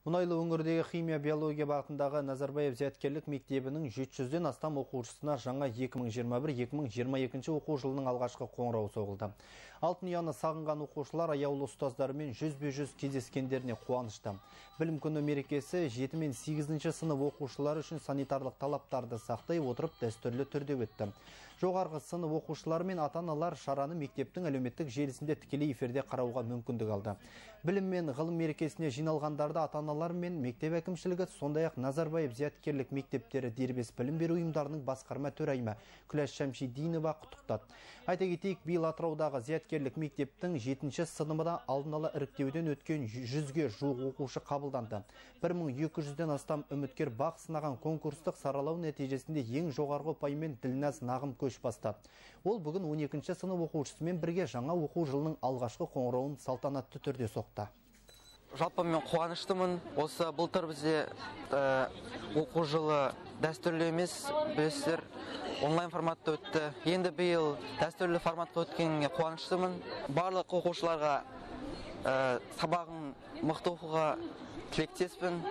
Мұнайлы өңірдегі химия биология бағытындағы Назарбаев зияткерлік мектебінің 700-ден астам оқушысына жаңа 2021-2022 оқу жылының алғашқы қоңырауы соғылды. Алтын ұяны сағынған оқушылар аяулы ұстаздарымен жүзбе-жүз кездескендеріне қуанышты. Білім күні мерекесі 7 мен 8 сынып оқушылары үшін санитарлық талаптарды сақтай отырып дәстүрлі түрде өтті. Жоғарғы сынып оқушылары мен ата-аналар шараны мектептің әлеуметтік желісінде тікелей эфирде қарауға мүмкіндік алды. Білім мен ғылым мерекесіне жиналғандарды ата-аналар мен мектеп әкімшілігі сондай-ақ Назарбаев зияткерлік мектептері дербес білім беру ұйымдарының басқарма төрайымы Күләш Шәмшидинова құттықтады. Айта кетейік, биыл Атыраудағы зияткерлік мектептің 7 сыныбына алдын ала іріктеуден өткен 100-ге жуық оқушы қабылданды. 1200-ден астам үміткер бақ сынаған конкурстық саралау нәтижесінде ең жоғарғы ұпаймен Ділназ Нағым бастады. Ол бүгін 12 сынып оқушысымен бірге жаңа оқу жылының алғашқы қоңырауын салтанатты түрде соқты. Жалпы мен қуаныштымын. Осы былтыр бізде оқу жылы дәстүрлі емес, білесіздер, онлайн форматта өтті. Енді биыл дәстүрлі форматқа өткеніне қуаныштымын. Барлық оқушыларға сабағын мықты оқуға тілектеспін